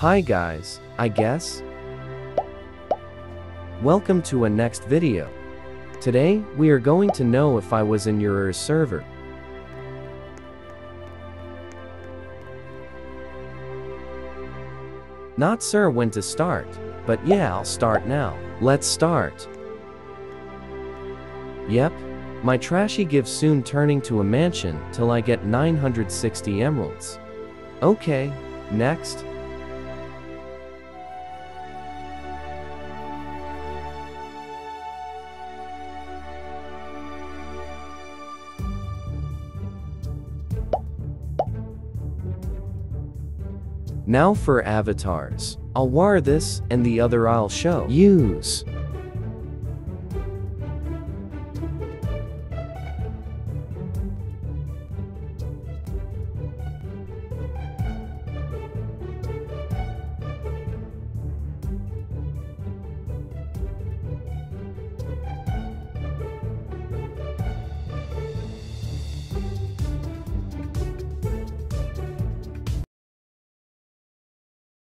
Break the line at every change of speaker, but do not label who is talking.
Hi guys, I guess. Welcome to a next video. Today, we are going to know if I was in your server. Not sure when to start, but yeah, I'll start now. Let's start. Yep, my trashy gives soon turning to a mansion till I get 960 emeralds. Okay, next. Now for avatars. I'll wear this and the other I'll show. Use.